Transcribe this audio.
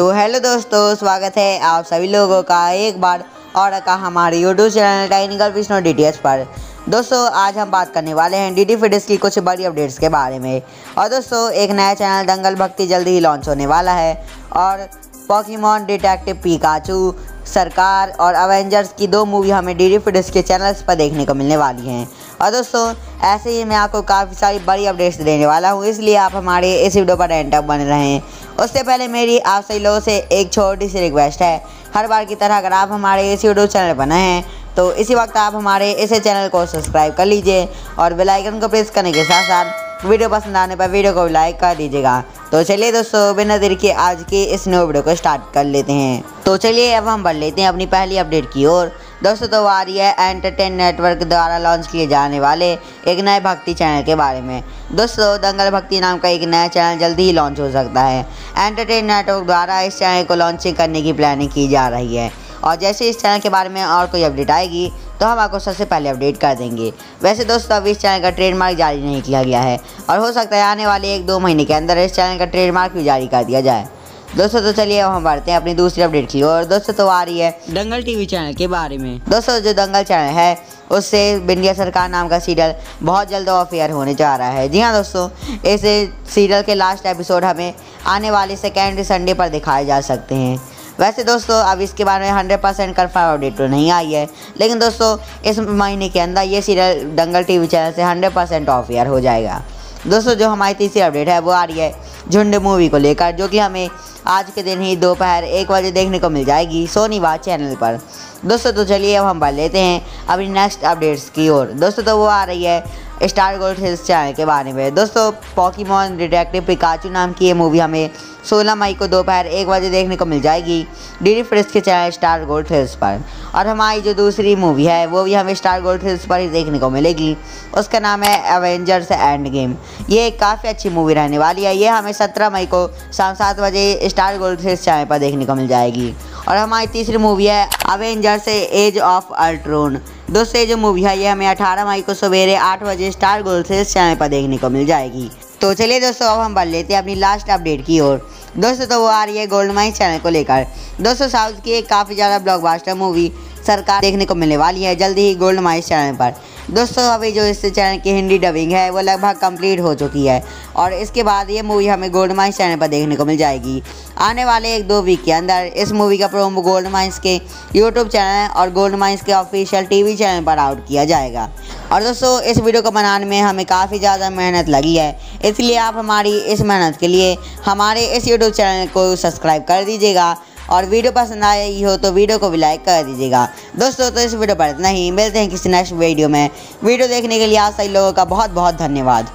तो हेलो दोस्तों, स्वागत है आप सभी लोगों का एक बार और का हमारे YouTube channel technical Vishnu D पर। दोस्तों, आज हम बात करने वाले हैं डी फिटिस की कुछ बड़ी अपडेट्स के बारे में। और दोस्तों, एक नया चैनल दंगल भक्ति जल्दी ही लॉन्च होने वाला है। और पॉकीमॉन डिटेक्टिव पिकाचू सरकार और अवेंजर्स की दो मूवी हमें डी डी फिटिस के चैनल्स पर देखने को मिलने वाली हैं। और दोस्तों, ऐसे ही मैं आपको काफ़ी सारी बड़ी अपडेट्स देने वाला हूँ, इसलिए आप हमारे इस वीडियो पर एंड बने रहें उससे पहले मेरी आप सभी लोगों से एक छोटी सी रिक्वेस्ट है। हर बार की तरह अगर आप हमारे इस यूट्यूब चैनल पर नए हैं तो इसी वक्त आप हमारे इस चैनल को सब्सक्राइब कर लीजिए और बेलाइकन को प्रेस करने के साथ साथ वीडियो पसंद आने पर वीडियो को लाइक कर दीजिएगा। तो चलिए दोस्तों, बिना देर के आज की इस न्यू वीडियो को स्टार्ट कर लेते हैं। तो चलिए अब हम बढ़ लेते हैं अपनी पहली अपडेट की ओर। दोस्तों तो आ रही है एंटरटेन नेटवर्क द्वारा लॉन्च किए जाने वाले एक नए भक्ति चैनल के बारे में। दोस्तों, दंगल भक्ति नाम का एक नया चैनल जल्दी ही लॉन्च हो सकता है। एंटरटेन नेटवर्क द्वारा इस चैनल को लॉन्चिंग करने की प्लानिंग की जा रही है। और जैसे इस चैनल के बारे में और कोई अपडेट आएगी तो हम आपको सबसे पहले अपडेट कर देंगे। वैसे दोस्तों, अभी इस चैनल का ट्रेडमार्क जारी नहीं किया गया है। और हो सकता है आने वाले एक दो महीने के अंदर इस चैनल का ट्रेडमार्क भी जारी कर दिया जाए। दोस्तों तो चलिए अब हम बढ़ते हैं अपनी दूसरी अपडेट की और दोस्तों तो आ रही है दंगल टीवी चैनल के बारे में। दोस्तों जो दंगल चैनल है उससे बिंदिया सरकार नाम का सीरियल बहुत जल्द ऑफ़ एयर होने जा रहा है। जी हाँ दोस्तों इस सीरियल के लास्ट एपिसोड हमें आने वाले सेकेंड संडे पर दिखाए जा सकते हैं। वैसे दोस्तों अब इसके बारे में हंड्रेड परसेंट कन्फर्म अपडेट तो नहीं आई है लेकिन दोस्तों इस महीने के अंदर ये सीरियल दंगल टीवी चैनल से हंड्रेड परसेंट ऑफ़ एयर हो जाएगा। दोस्तों जो हमारी तीसरी अपडेट है वो आ रही है झुंड मूवी को लेकर जो कि हमें आज के दिन ही दोपहर एक बजे देखने को मिल जाएगी सोनी वाह चैनल पर। दोस्तों तो चलिए अब हम बढ़ लेते हैं अपनी नेक्स्ट अपडेट्स की ओर। दोस्तों तो वो आ रही है स्टार गोल्ड हिल्स चैनल के बारे में। दोस्तों पॉकीमॉन डिटेक्टिव पिकाचू नाम की ये मूवी हमें 16 मई को दोपहर एक बजे देखने को मिल जाएगी। डी फ्रेस के चैनल स्टार गोल्ड हिल्स पर। और हमारी जो दूसरी मूवी है, वो भी हमें स्टार गोल्ड हिल्स पर ही देखने को मिलेगी। उसका नाम है एवेंजर्स एंड गेम ये काफ़ी अच्छी मूवी रहने वाली है। ये हमें सत्रह मई को शाम सात बजे स्टार गोल्ड हिल्स चैनल पर देखने को मिल जाएगी। और हमारी तीसरी मूवी है अवेंजर्स एज ऑफ़ अल्ट्रोन दोस्तों जो मूवी है, ये हमें 18 मई को सवेरे 8 बजे स्टार गोल्ड से चैनल पर देखने को मिल जाएगी। तो चलिए दोस्तों, अब हम बढ़ लेते हैं अपनी लास्ट अपडेट की ओर। दोस्तों तो वो आ रही है गोल्ड माइन चैनल को लेकर। दोस्तों साउथ की एक काफ़ी ज़्यादा ब्लॉकबास्टर मूवी सरकार देखने को मिलने वाली है जल्दी ही गोल्ड माइस चैनल पर। दोस्तों, अभी जो इस चैनल की हिंदी डबिंग है, वो लगभग कंप्लीट हो चुकी है। और इसके बाद ये मूवी हमें गोल्ड माइंस चैनल पर देखने को मिल जाएगी। आने वाले एक दो वीक के अंदर इस मूवी का प्रोमो गोल्ड माइंस के यूट्यूब चैनल और गोल्ड माइंस के ऑफिशियल टीवी चैनल पर आउट किया जाएगा। और दोस्तों, इस वीडियो को बनाने में हमें काफ़ी ज़्यादा मेहनत लगी है। इसलिए आप हमारी इस मेहनत के लिए हमारे इस यूट्यूब चैनल को सब्सक्राइब कर दीजिएगा। और वीडियो पसंद आई हो तो वीडियो को भी लाइक कर दीजिएगा। दोस्तों तो इस वीडियो पर इतना ही। मिलते हैं किसी नेक्स्ट वीडियो में। वीडियो देखने के लिए आप सही लोगों का बहुत बहुत धन्यवाद।